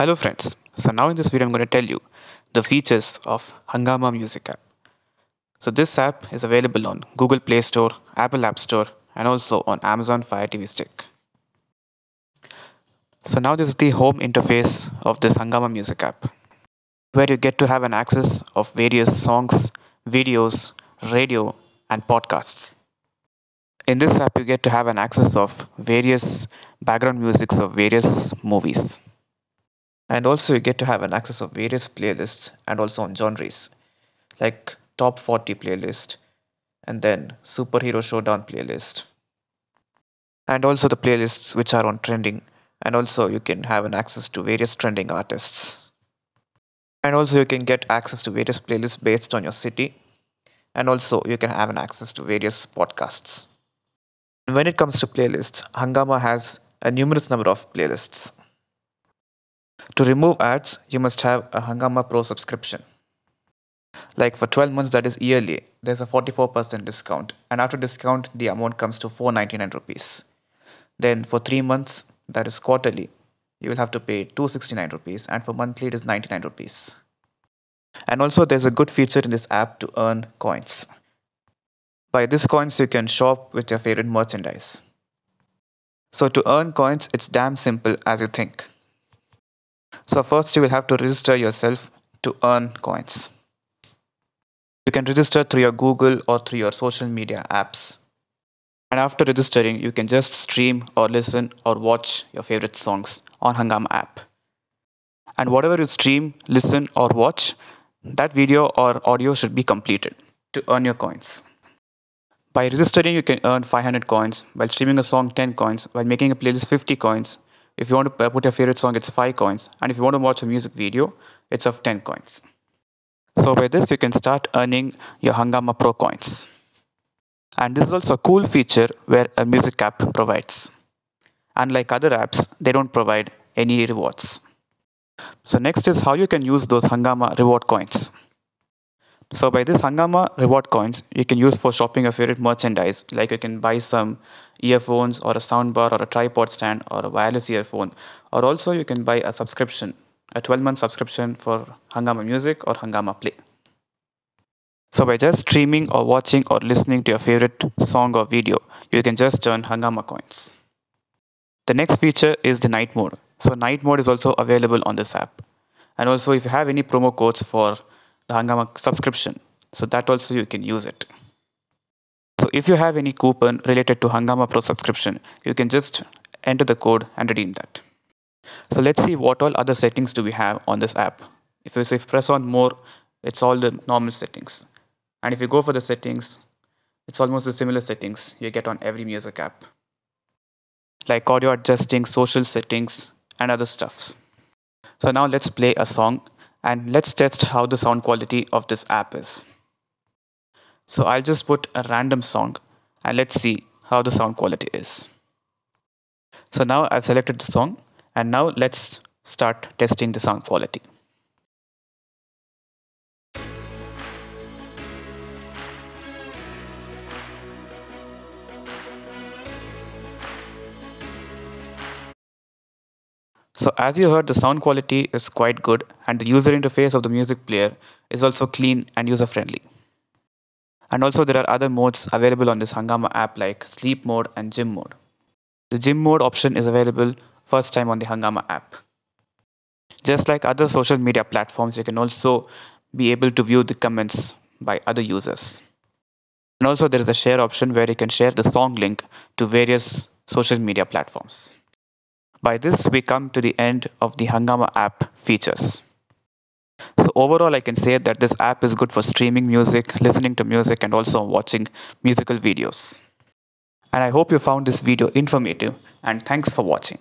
Hello friends, so now in this video I'm going to tell you the features of Hungama Music app. So this app is available on Google Play Store, Apple App Store and also on Amazon Fire TV Stick. So now this is the home interface of this Hungama Music app where you get to have an access of various songs, videos, radio and podcasts. In this app you get to have an access of various background musics of various movies and also you get to have an access of various playlists and also on genres. Like top 40 playlist and then superhero showdown playlist. And also the playlists which are on trending. And also you can have an access to various trending artists. And also you can get access to various playlists based on your city. And also you can have an access to various podcasts. When it comes to playlists hungama has a numerous number of playlists to remove ads, you must have a Hungama Pro subscription. Like for 12 months, that is yearly, there's a 44% discount, and after discount, the amount comes to 499 rupees. Then for 3 months, that is quarterly, you will have to pay 269 rupees, and for monthly, it is 99 rupees. And also, there's a good feature in this app to earn coins. By these coins, you can shop with your favorite merchandise. So to earn coins, it's damn simple as you think. So first you will have to register yourself to earn coins. You can register through your Google or through your social media apps. And after registering, you can just stream or listen or watch your favorite songs on Hungama app. And whatever you stream, listen or watch, that video or audio should be completed to earn your coins. By registering, you can earn 500 coins, while streaming a song 10 coins, while making a playlist 50 coins, if you want to put your favorite song, it's 5 coins. And if you want to watch a music video, it's of 10 coins. So by this, you can start earning your Hungama Pro coins. And this is also a cool feature where a music app provides. Unlike other apps, they don't provide any rewards. So next is how you can use those Hungama reward coins. So by this Hungama reward coins, you can use for shopping your favorite merchandise. Like you can buy some earphones or a soundbar or a tripod stand or a wireless earphone. Or also you can buy a subscription, a 12 month subscription for Hungama Music or Hungama Play. So by just streaming or watching or listening to your favorite song or video, you can just earn Hungama coins. The next feature is the night mode. So night mode is also available on this app. And also if you have any promo codes for the Hungama subscription. So that also you can use it. So if you have any coupon related to Hungama Pro subscription, you can just enter the code and redeem that. So let's see what all other settings do we have on this app. If you, say press on more, it's all the normal settings. And if you go for the settings, it's almost the similar settings you get on every music app. Like audio adjusting, social settings, and other stuffs. So now let's play a song and let's test how the sound quality of this app is. So I'll just put a random song and let's see how the sound quality is. So now I've selected the song and now let's start testing the sound quality. So as you heard, the sound quality is quite good and the user interface of the music player is also clean and user friendly. And also there are other modes available on this Hungama app like sleep mode and gym mode. The gym mode option is available first time on the Hungama app. Just like other social media platforms, you can also be able to view the comments by other users. And also there is a share option where you can share the song link to various social media platforms. By this, we come to the end of the Hungama app features. So overall, I can say that this app is good for streaming music, listening to music, and also watching musical videos. And I hope you found this video informative, and thanks for watching.